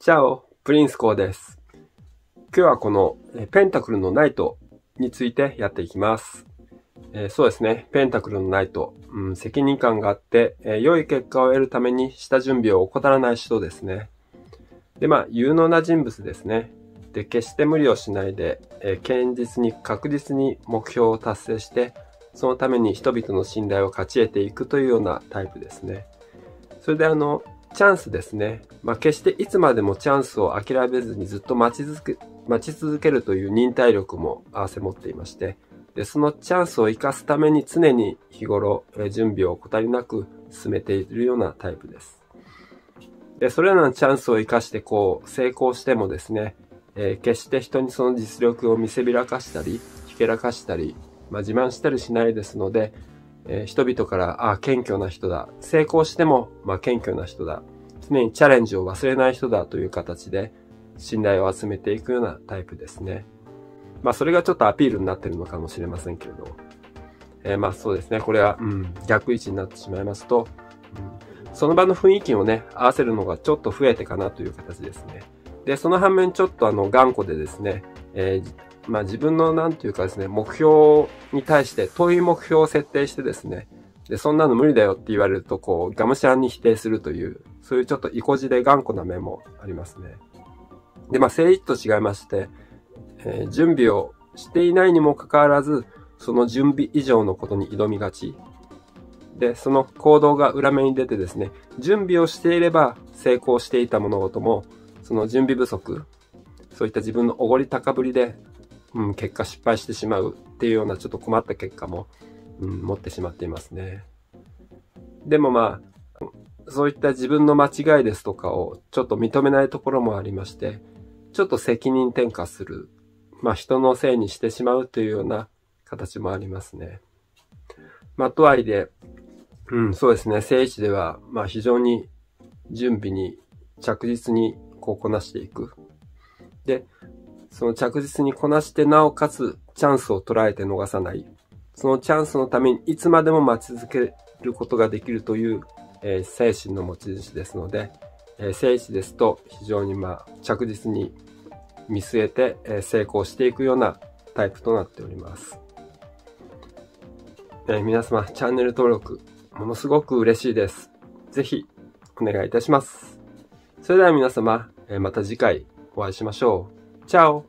チャオ、プリンスコーです。今日はこのペンタクルのナイトについてやっていきます。えー、そうですね。ペンタクルのナイト、うん、責任感があって、えー、良い結果を得るために下準備を怠らない人ですね。で、まあ、有能な人物ですね。で、決して無理をしないで、えー、堅実に確実に目標を達成して、そのために人々の信頼を勝ち得ていくというようなタイプですね。それであの、チャンスですね。まあ、決していつまでもチャンスを諦めずにずっと待ち続け、待ち続けるという忍耐力も合わせ持っていまして、でそのチャンスを活かすために常に日頃、え準備を怠りなく進めているようなタイプです。で、それらのチャンスを活かしてこう成功してもですね、えー、決して人にその実力を見せびらかしたり、ひけらかしたり、まあ、自慢したりしないですので、えー、人々から、ああ、謙虚な人だ。成功しても、まあ、謙虚な人だ。常にチャレンジを忘れない人だという形で、信頼を集めていくようなタイプですね。まあ、それがちょっとアピールになってるのかもしれませんけれど。えー、まあ、そうですね。これは、うん、逆位置になってしまいますと、うん、その場の雰囲気をね、合わせるのがちょっと増えてかなという形ですね。で、その反面ちょっとあの、頑固でですね、えー、まあ自分のなんていうかですね、目標に対して遠い目標を設定してですね、で、そんなの無理だよって言われると、こう、がむしゃらに否定するという、そういうちょっと意固地で頑固な面もありますね。で、まあ、正義と違いまして、えー、準備をしていないにもかかわらず、その準備以上のことに挑みがち。で、その行動が裏目に出てですね、準備をしていれば成功していた物事も、その準備不足、そういった自分のおごり高ぶりでうん、結果失敗してしまうっていうようなちょっと困った結果も、うん、持ってしまっていますね。でもまあ、そういった自分の間違いですとかをちょっと認めないところもありまして、ちょっと責任転嫁する。まあ人のせいにしてしまうというような形もありますね。まあとはいえ、うん、そうですね。聖地では、まあ非常に準備に着実にこうこなしていく。で、その着実にこなしてなおかつチャンスを捉えて逃さない。そのチャンスのためにいつまでも待ち続けることができるという、えー、精神の持ち主ですので、えー、聖地ですと非常にまあ着実に見据えて、えー、成功していくようなタイプとなっております。えー、皆様、チャンネル登録、ものすごく嬉しいです。ぜひ、お願いいたします。それでは皆様、えー、また次回お会いしましょう。Ciao